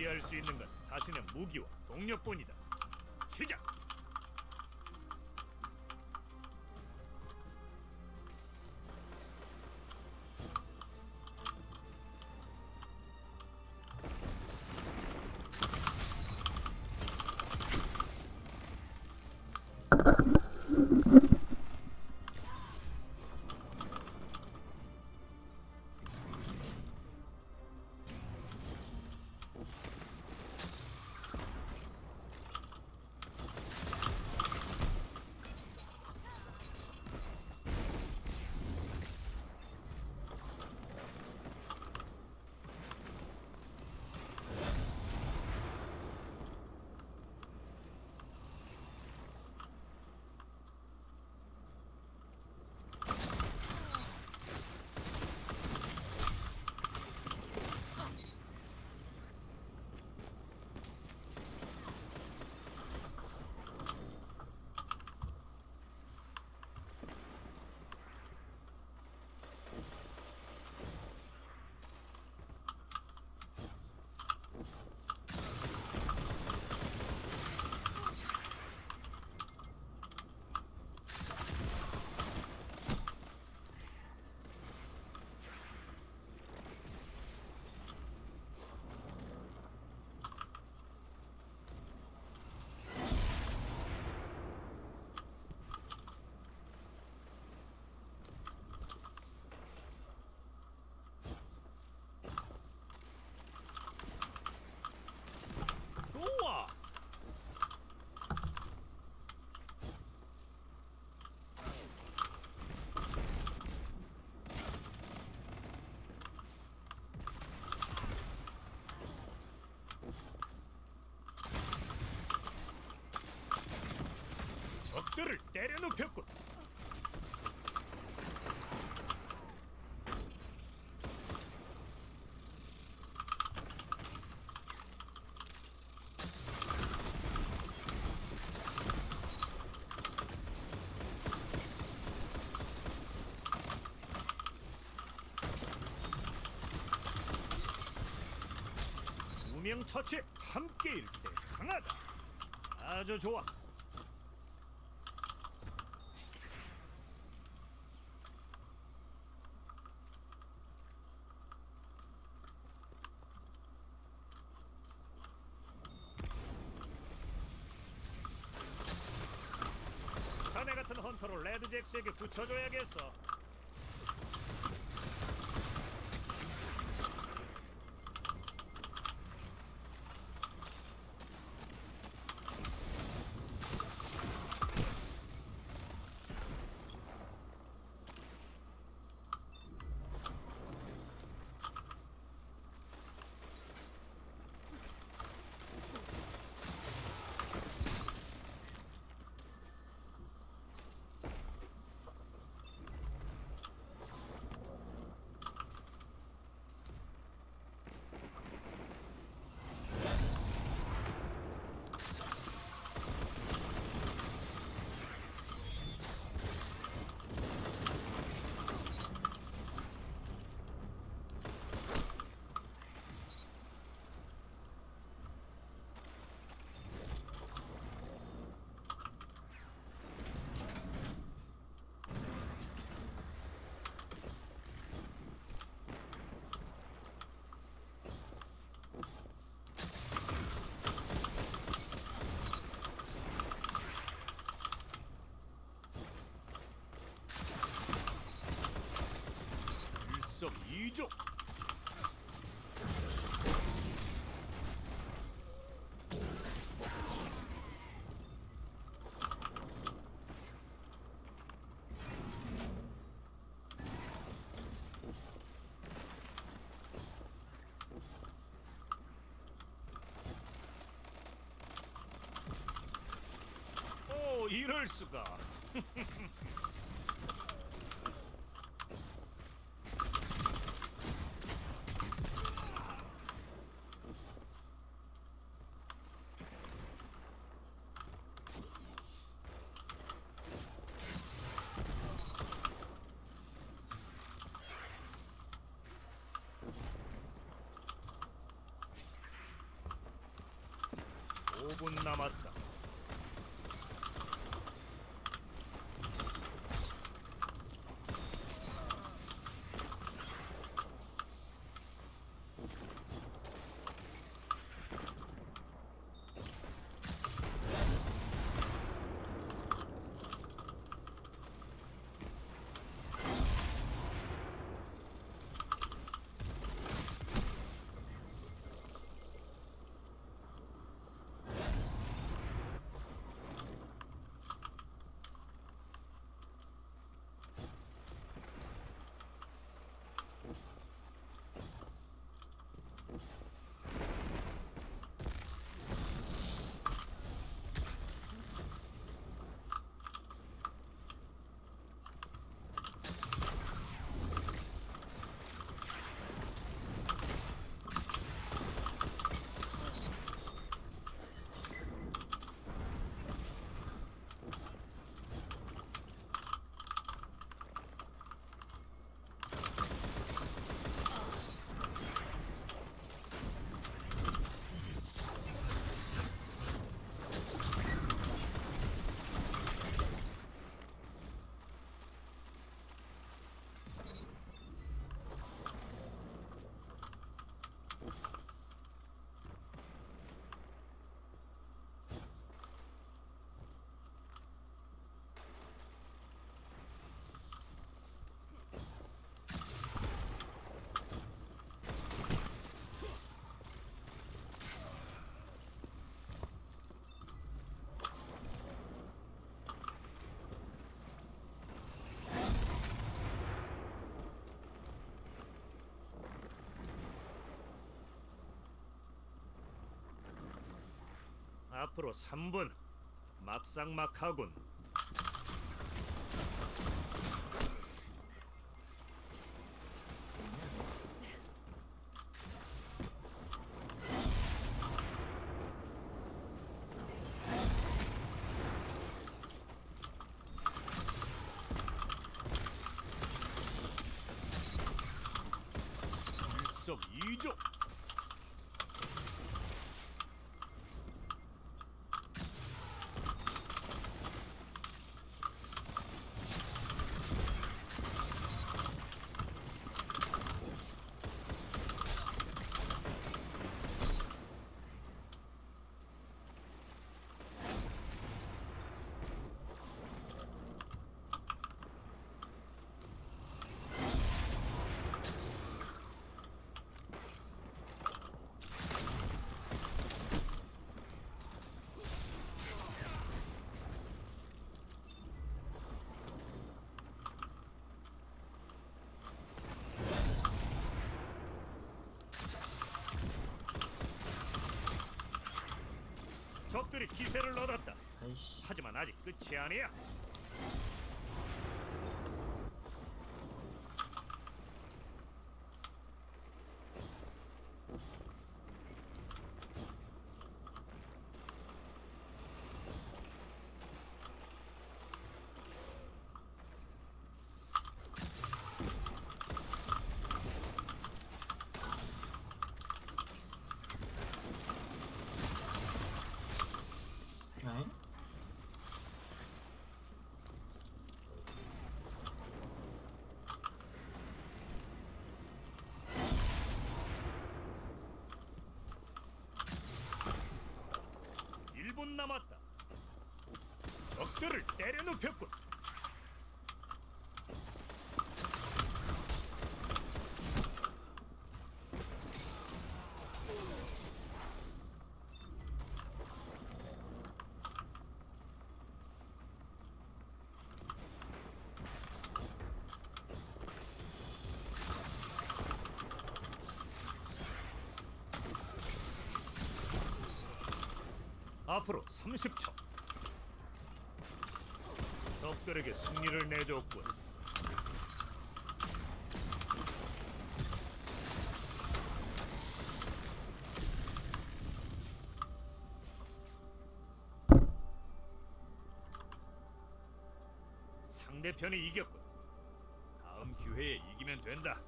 의지할 수 있는 건 자신의 무기와 동력뿐이다. 시작. 적들을 때려눕혔군. 두명 처치 함께일 때 강하다. 아주 좋아. 헌터를 레드 잭스에게 붙여줘야겠어. 일석 오, 이럴 수가. 5분 남았다. 앞으로 3분. 막상막하군. 일석이조. 적들이 기세를 얻었다. 아이씨 하지만 아직 끝이 아니야. 적들을 때려눕혔군. 앞으로 30초. 적들에게 승리를 내줬군. 상대편이 이겼군. 다음 기회에 이기면 된다.